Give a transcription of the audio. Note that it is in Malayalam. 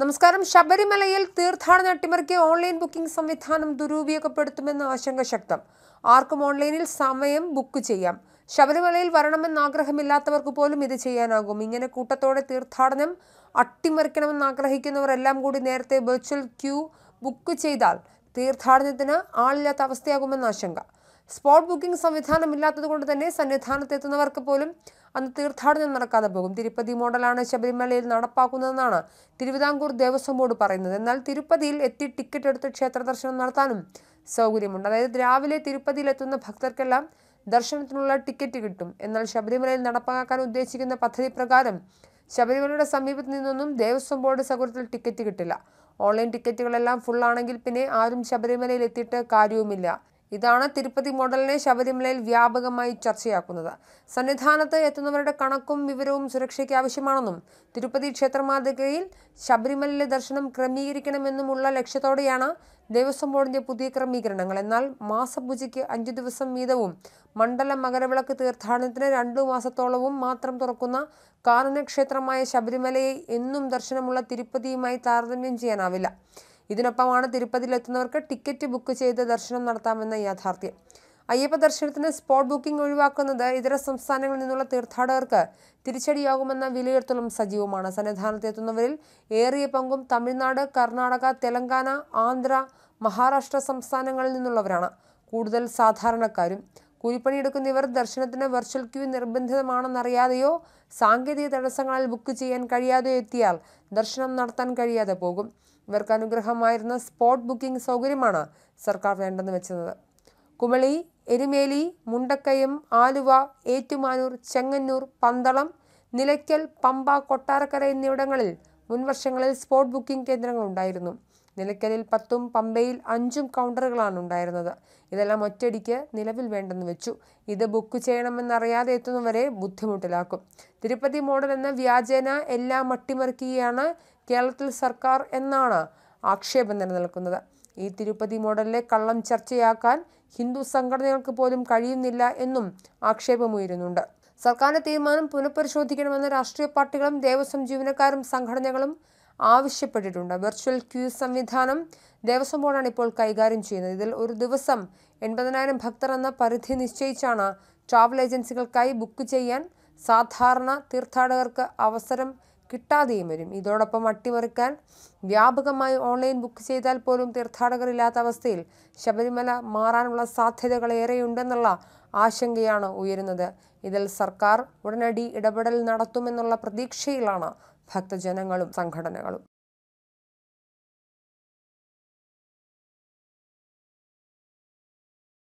നമസ്കാരം. ശബരിമലയിൽ തീർത്ഥാടന അട്ടിമറിക്ക് ഓൺലൈൻ ബുക്കിംഗ് സംവിധാനം ദുരുപയോഗപ്പെടുത്തുമെന്ന ആശങ്ക ശക്തം. ആർക്കും ഓൺലൈനിൽ സമയം ബുക്ക് ചെയ്യാം. ശബരിമലയിൽ വരണമെന്ന് ആഗ്രഹമില്ലാത്തവർക്ക് പോലും ഇത് ചെയ്യാനാകും. ഇങ്ങനെ കൂട്ടത്തോടെ തീർത്ഥാടനം അട്ടിമറിക്കണമെന്ന് ആഗ്രഹിക്കുന്നവർ എല്ലാം കൂടി നേരത്തെ വെർച്വൽ ക്യൂ ബുക്ക് ചെയ്താൽ തീർത്ഥാടനത്തിന് ആളില്ലാത്ത അവസ്ഥയാകുമെന്ന ആശങ്ക. സ്പോട്ട് ബുക്കിംഗ് സംവിധാനം ഇല്ലാത്തതുകൊണ്ട് തന്നെ സന്നിധാനത്തെത്തുന്നവർക്ക് പോലും അന്ന് തീർത്ഥാടനം നടക്കാതെ പോകും. തിരുപ്പതി മോഡലാണ് ശബരിമലയിൽ നടപ്പാക്കുന്നതെന്നാണ് തിരുവിതാംകൂർ ദേവസ്വം ബോർഡ് പറയുന്നത്. എന്നാൽ തിരുപ്പതിയിൽ എത്തി ടിക്കറ്റ് എടുത്ത് ക്ഷേത്ര ദർശനം നടത്താനും സൗകര്യമുണ്ട്. അതായത് രാവിലെ തിരുപ്പതിയിൽ എത്തുന്ന ഭക്തർക്കെല്ലാം ദർശനത്തിനുള്ള ടിക്കറ്റ് കിട്ടും. എന്നാൽ ശബരിമലയിൽ നടപ്പാക്കാൻ ഉദ്ദേശിക്കുന്ന പദ്ധതി പ്രകാരം ശബരിമലയുടെ സമീപത്ത് നിന്നൊന്നും ദേവസ്വം ബോർഡ് സൗകര്യത്തിൽ ടിക്കറ്റ് കിട്ടില്ല. ഓൺലൈൻ ടിക്കറ്റുകളെല്ലാം ഫുള്ളാണെങ്കിൽ പിന്നെ ആരും ശബരിമലയിൽ എത്തിയിട്ട് കാര്യവുമില്ല. ഇതാണ് തിരുപ്പതി മോഡലിനെ ശബരിമലയിൽ വ്യാപകമായി ചർച്ചയാക്കുന്നത്. സന്നിധാനത്ത് എത്തുന്നവരുടെ കണക്കും വിവരവും സുരക്ഷയ്ക്ക് ആവശ്യമാണെന്നും തിരുപ്പതി ക്ഷേത്രമാതൃകയിൽ ശബരിമലയിലെ ദർശനം ക്രമീകരിക്കണമെന്നുമുള്ള ലക്ഷ്യത്തോടെയാണ് ദേവസ്വം ബോർഡിന്റെ പുതിയ ക്രമീകരണങ്ങൾ. എന്നാൽ മാസപൂജയ്ക്ക് അഞ്ചു ദിവസം വീതവും മണ്ഡല മകരവിളക്ക് തീർത്ഥാടനത്തിന് രണ്ടു മാസത്തോളവും മാത്രം തുറക്കുന്ന കാരണക്ഷേത്രമായ ശബരിമലയെ എന്നും ദർശനമുള്ള തിരുപ്പതിയുമായി താരതമ്യം ചെയ്യാനാവില്ല. ഇതിനൊപ്പമാണ് തിരുപ്പതിയിലെത്തുന്നവർക്ക് ടിക്കറ്റ് ബുക്ക് ചെയ്ത് ദർശനം നടത്താമെന്ന യാഥാർത്ഥ്യം. അയ്യപ്പ ദർശനത്തിന് സ്പോട്ട് ബുക്കിംഗ് ഒഴിവാക്കുന്നത് ഇതര സംസ്ഥാനങ്ങളിൽ നിന്നുള്ള തീർത്ഥാടകർക്ക് തിരിച്ചടിയാകുമെന്ന വിലയിരുത്തലും സജീവമാണ്. സന്നിധാനത്തെത്തുന്നവരിൽ ഏറിയ പങ്കും തമിഴ്നാട് കർണാടക തെലങ്കാന ആന്ധ്ര മഹാരാഷ്ട്ര സംസ്ഥാനങ്ങളിൽ നിന്നുള്ളവരാണ്. കൂടുതൽ സാധാരണക്കാരും കൂലിപ്പണിയെടുക്കുന്ന ഇവർ ദർശനത്തിന് വെർച്വൽ ക്യൂ നിർബന്ധിതമാണെന്നറിയാതെയോ സാങ്കേതിക തടസ്സങ്ങളാൽ ബുക്ക് ചെയ്യാൻ കഴിയാതെയോ എത്തിയാൽ ദർശനം നടത്താൻ കഴിയാതെ പോകും. ഇവർക്ക് അനുഗ്രഹമായിരുന്ന സ്പോട്ട് ബുക്കിംഗ് സൗകര്യമാണ് സർക്കാർ വേണ്ടെന്ന് വെച്ചത്. കുമളി എരുമേലി മുണ്ടക്കയം ആലുവ ഏറ്റുമാനൂർ ചെങ്ങന്നൂർ പന്തളം നിലയ്ക്കൽ പമ്പ കൊട്ടാരക്കര എന്നിവിടങ്ങളിൽ മുൻവർഷങ്ങളിൽ സ്പോട്ട് ബുക്കിംഗ് കേന്ദ്രങ്ങൾ ഉണ്ടായിരുന്നു. നിലയ്ക്കലിൽ പത്തും പമ്പയിൽ അഞ്ചും കൗണ്ടറുകളാണ് ഉണ്ടായിരുന്നത്. ഇതെല്ലാം ഒറ്റടിക്ക് നിലവിൽ വേണ്ടെന്ന് വെച്ചു. ഇത് ബുക്ക് ചെയ്യണമെന്നറിയാതെ എത്തുന്നവരെ ബുദ്ധിമുട്ടിലാക്കും. തിരുപ്പതി മോഡൽ എന്ന വ്യാജേന എല്ലാം അട്ടിമറിക്കുകയാണ് കേരളത്തിൽ സർക്കാർ എന്നാണ് ആക്ഷേപം നിലനിൽക്കുന്നത്. ഈ തിരുപ്പതി മോഡലിലെ കള്ളം ചർച്ചയാക്കാൻ ഹിന്ദു സംഘടനകൾക്ക് പോലും കഴിയുന്നില്ല എന്നും ആക്ഷേപമുയരുന്നുണ്ട്. സർക്കാരിന്റെ തീരുമാനം പുനഃപരിശോധിക്കണമെന്ന് രാഷ്ട്രീയ പാർട്ടികളും ദേവസ്വം ജീവനക്കാരും സംഘടനകളും ആവശ്യപ്പെട്ടിട്ടുണ്ട്. വെർച്വൽ ക്യൂ സംവിധാനം ദേവസ്വം ബോർഡാണ് ഇപ്പോൾ കൈകാര്യം ചെയ്യുന്നത്. ഇതിൽ ഒരു ദിവസം എൺപതിനായിരം ഭക്തർ എന്ന പരിധി നിശ്ചയിച്ചാണ് ട്രാവൽ ഏജൻസികൾക്കായി ബുക്ക് ചെയ്യാൻ സാധാരണ തീർത്ഥാടകർക്ക് അവസരം കിട്ടാതെയും വരും. ഇതോടൊപ്പം അട്ടിമറിക്കാൻ വ്യാപകമായി ഓൺലൈൻ ബുക്ക് ചെയ്താൽ പോലും തീർത്ഥാടകരില്ലാത്ത അവസ്ഥയിൽ ശബരിമല മാറാനുള്ള സാധ്യതകൾ ഏറെയുണ്ടെന്നുള്ള ആശങ്കയാണ് ഉയരുന്നത്. ഇതിൽ സർക്കാർ ഉടനടി ഇടപെടൽ നടത്തുമെന്നുള്ള പ്രതീക്ഷയിലാണ് ഭക്തജനങ്ങളും സംഘടനകളും.